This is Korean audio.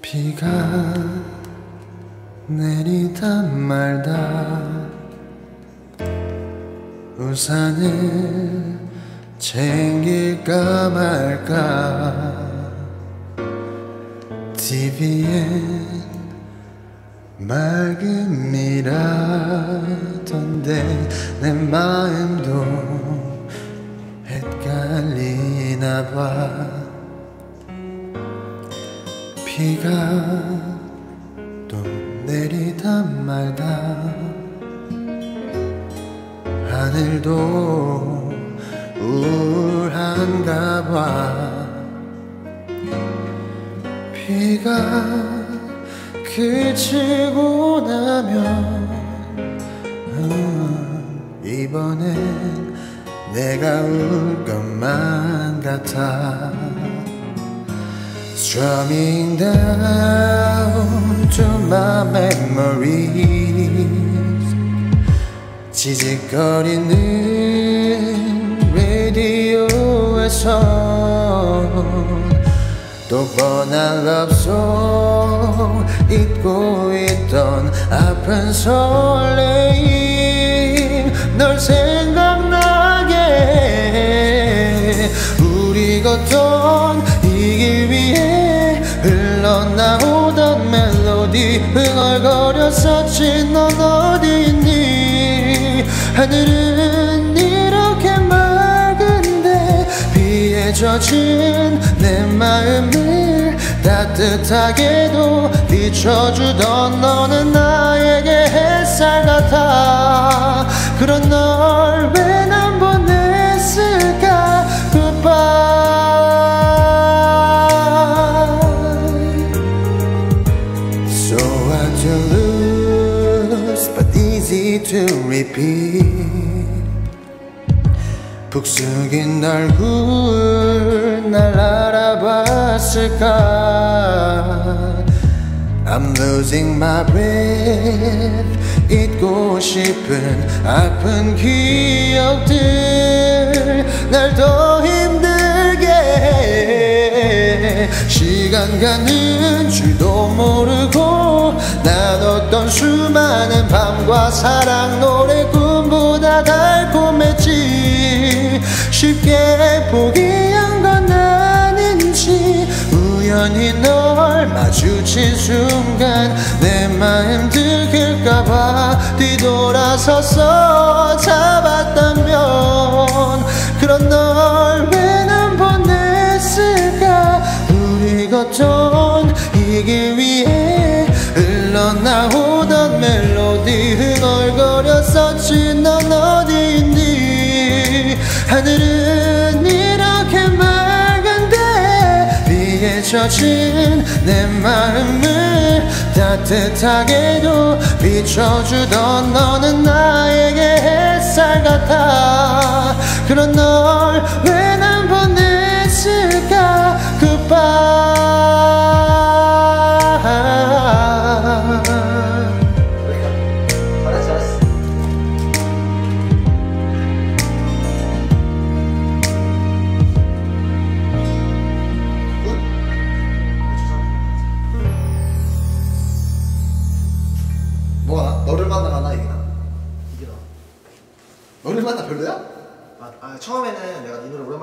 비가 내리다 말다 우산을 챙길까 말까 TV엔 맑음이라던데 내 마음도 헷갈리나 봐. 비가 또 내리다 말다. 하늘도 우울한가 봐. 비가 그치고 나면 음, 이번엔 내가 울 것만 같아. Strumming down to my memories. 지직거리는 라디오에서 또 뻔한 럽송 잊고 있던 아픈 설레임. 널생 우리 걷던 이길 위에 흘러나오던 멜로디 흥얼거렸었지 넌 어디 있니? 하늘은 이렇게 맑은데 비에 젖은 내 마음을 따뜻하게도 비춰주던 너는 나에게 햇살 같아. 그런 널 hard to lose but easy to repeat 북 숙인 얼굴 날 알아봤을까 I'm losing my breath 잊고 싶은 아픈 기억들 날 더 힘들게 해. 시간 가는 줄도 모르고 밤과 사랑 노래 꿈보다 달콤했지. 쉽게 포기한 건 아닌지 우연히 널 마주친 순간 내 마음 들킬까봐 뒤돌아서서 잡았다면 그런 널 왜 난 보냈을까? 우리 걷던 이길 위에 흘러나오던 멜로 젖은 내 마음을 따뜻하게도 비춰주던 너는 나에게 햇살 같아. 그런 널왜 뭐가 너를 만나가나 이기나? 이게 나 너를 만나 별로야? 아, 아 처음에는 내가 네 노래 오랜만에